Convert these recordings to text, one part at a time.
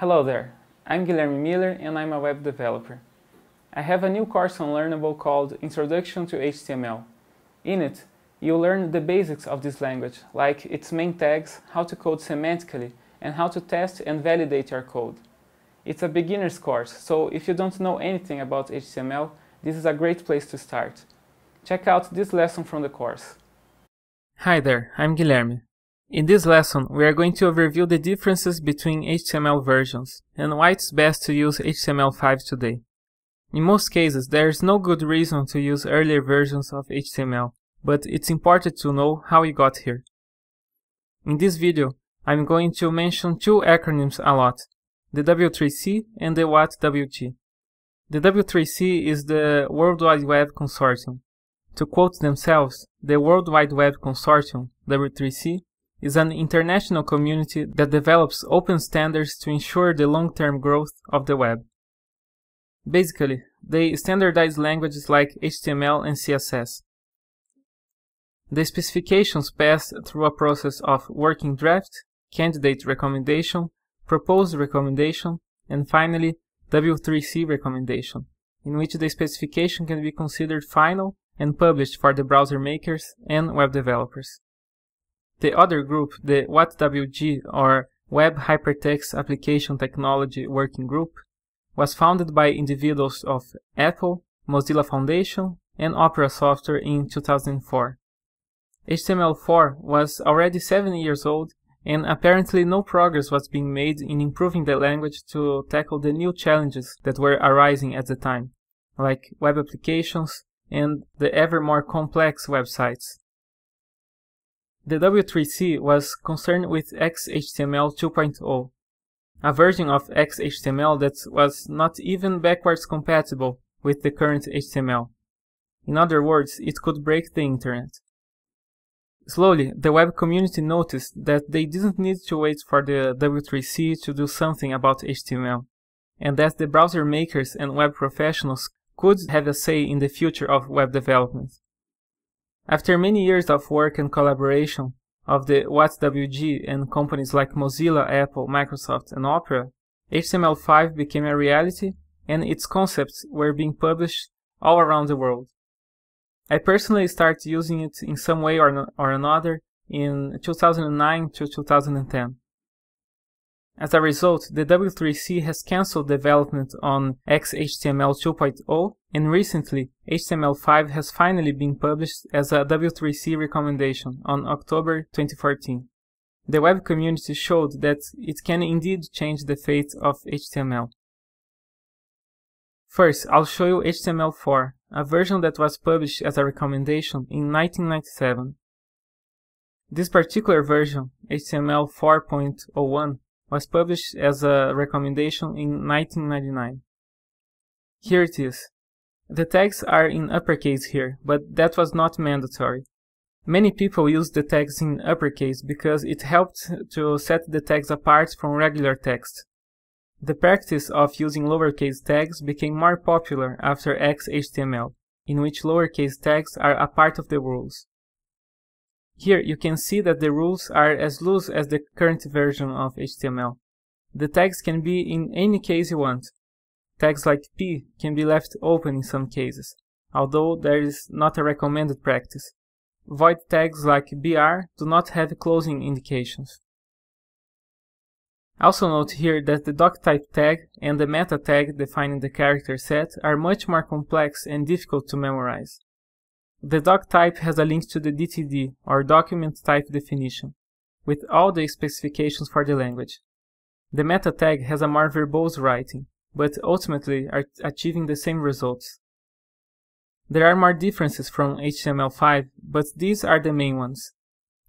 Hello there, I'm Guilherme Miller and I'm a web developer. I have a new course on Learnable called Introduction to HTML. In it, you'll learn the basics of this language, like its main tags, how to code semantically, and how to test and validate your code. It's a beginner's course, so if you don't know anything about HTML, this is a great place to start. Check out this lesson from the course. Hi there, I'm Guilherme. In this lesson, we are going to overview the differences between HTML versions and why it's best to use HTML5 today. In most cases, there is no good reason to use earlier versions of HTML, but it's important to know how we got here. In this video, I'm going to mention two acronyms a lot, the W3C and the WhatWG. The W3C is the World Wide Web Consortium. To quote themselves, the World Wide Web Consortium, W3C, is an international community that develops open standards to ensure the long-term growth of the web. Basically, they standardize languages like HTML and CSS. The specifications pass through a process of working draft, candidate recommendation, proposed recommendation, and finally W3C recommendation, in which the specification can be considered final and published for the browser makers and web developers. The other group, the WhatWG or Web Hypertext Application Technology Working Group, was founded by individuals of Apple, Mozilla Foundation, and Opera Software in 2004. HTML4 was already 7 years old and apparently no progress was being made in improving the language to tackle the new challenges that were arising at the time, like web applications and the ever more complex websites. The W3C was concerned with XHTML 2.0, a version of XHTML that was not even backwards compatible with the current HTML. In other words, it could break the internet. Slowly, the web community noticed that they didn't need to wait for the W3C to do something about HTML, and that the browser makers and web professionals could have a say in the future of web development. After many years of work and collaboration of the WhatWG and companies like Mozilla, Apple, Microsoft, and Opera, HTML5 became a reality and its concepts were being published all around the world. I personally started using it in some way or, or another in 2009 to 2010. As a result, the W3C has cancelled development on XHTML 2.0 and recently HTML5 has finally been published as a W3C recommendation on October 2014. The web community showed that it can indeed change the fate of HTML. First, I'll show you HTML4, a version that was published as a recommendation in 1997. This particular version, HTML 4.01, was published as a recommendation in 1999. Here it is. The tags are in uppercase here, but that was not mandatory. Many people used the tags in uppercase because it helped to set the tags apart from regular text. The practice of using lowercase tags became more popular after XHTML, in which lowercase tags are a part of the rules. Here you can see that the rules are as loose as the current version of HTML. The tags can be in any case you want. Tags like p can be left open in some cases, although there is not a recommended practice. Void tags like br do not have closing indications. Also note here that the doctype tag and the meta tag defining the character set are much more complex and difficult to memorize. The doc type has a link to the DTD, or document type definition, with all the specifications for the language. The meta tag has a more verbose writing, but ultimately are achieving the same results. There are more differences from HTML5, but these are the main ones.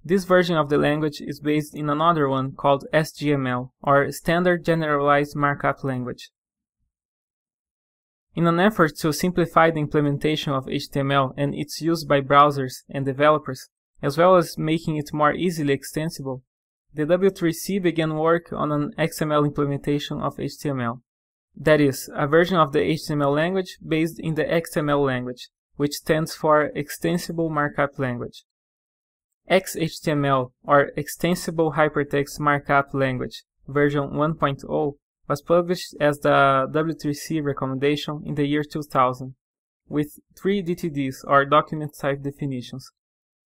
This version of the language is based in another one called SGML, or Standard Generalized Markup Language. In an effort to simplify the implementation of HTML and its use by browsers and developers, as well as making it more easily extensible, the W3C began work on an XML implementation of HTML. That is, a version of the HTML language based in the XML language, which stands for Extensible Markup Language. XHTML, or Extensible Hypertext Markup Language, version 1.0, was published as the W3C recommendation in the year 2000, with three DTDs or document type definitions.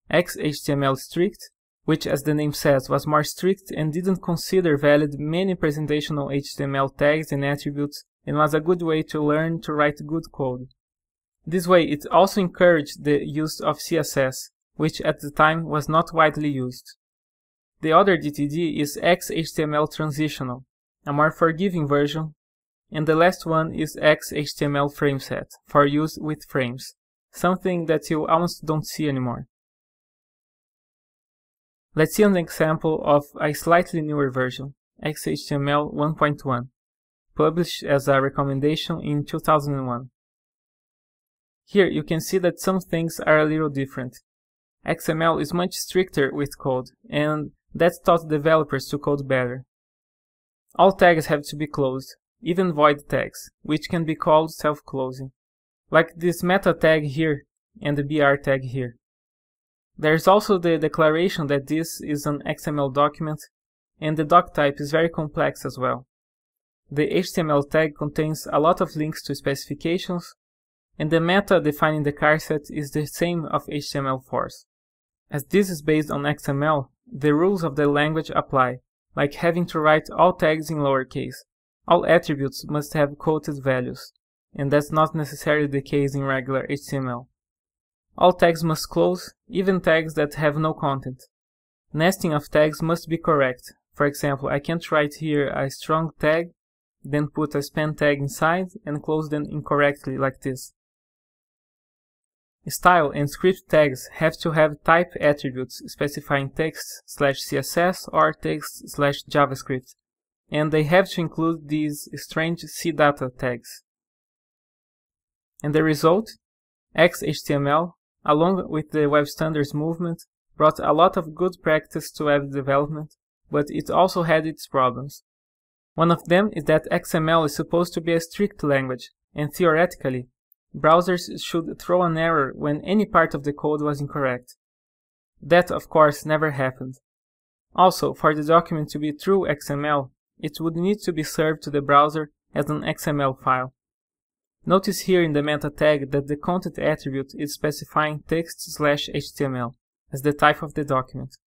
XHTML strict, which as the name says was more strict and didn't consider valid many presentational HTML tags and attributes and was a good way to learn to write good code. This way it also encouraged the use of CSS, which at the time was not widely used. The other DTD is XHTML Transitional, a more forgiving version, and the last one is XHTML Frameset, for use with frames, something that you almost don't see anymore. Let's see an example of a slightly newer version, XHTML 1.1, published as a recommendation in 2001. Here you can see that some things are a little different. XML is much stricter with code, and that taught developers to code better. All tags have to be closed, even void tags, which can be called self-closing, like this meta tag here and the br tag here. There's also the declaration that this is an XML document, and the doc type is very complex as well. The HTML tag contains a lot of links to specifications, and the meta defining the charset is the same of HTML4's. As this is based on XML, the rules of the language apply, like having to write all tags in lowercase. All attributes must have quoted values, and that's not necessarily the case in regular HTML. All tags must close, even tags that have no content. Nesting of tags must be correct. For example, I can't write here a strong tag then put a span tag inside and close them incorrectly like this. Style and script tags have to have type attributes specifying text slash CSS or text slash JavaScript, and they have to include these strange CData tags. And the result? XHTML, along with the Web Standards movement, brought a lot of good practice to web development, but it also had its problems. One of them is that XML is supposed to be a strict language, and theoretically, browsers should throw an error when any part of the code was incorrect. That, of course, never happened. Also, for the document to be true XML, it would need to be served to the browser as an XML file. Notice here in the meta tag that the content attribute is specifying text slash HTML as the type of the document.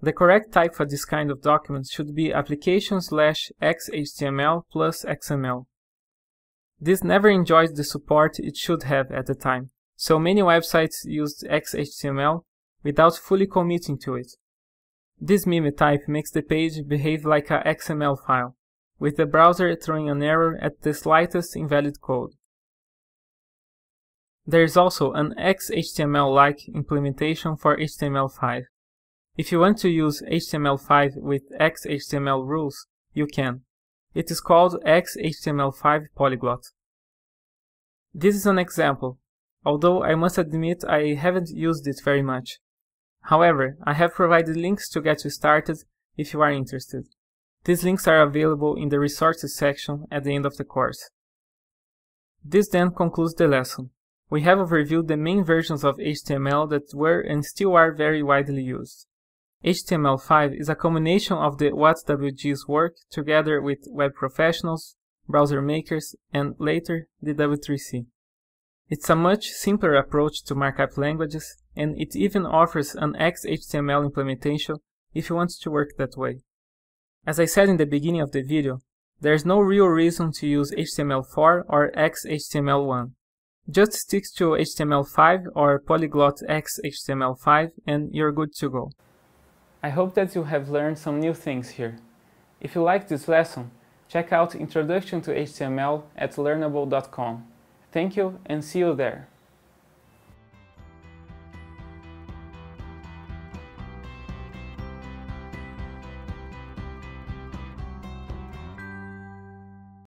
The correct type for this kind of document should be application slash xhtml plus xml. This never enjoys the support it should have at the time, so many websites used xhtml without fully committing to it. This MIME type makes the page behave like a XML file, with the browser throwing an error at the slightest invalid code. There is also an XHTML-like implementation for HTML5. If you want to use HTML5 with XHTML rules, you can. It is called XHTML5 Polyglot. This is an example, although I must admit I haven't used it very much. However, I have provided links to get you started if you are interested. These links are available in the resources section at the end of the course. This then concludes the lesson. We have overviewed the main versions of HTML that were and still are very widely used. HTML5 is a combination of the WhatWG's work together with web professionals, browser makers, and later the W3C. It's a much simpler approach to markup languages, and it even offers an XHTML implementation if you want to work that way. As I said in the beginning of the video, there's no real reason to use HTML4 or XHTML1. Just stick to HTML5 or Polyglot X HTML5 and you're good to go. I hope that you have learned some new things here. If you liked this lesson, check out Introduction to HTML at learnable.com. Thank you and see you there.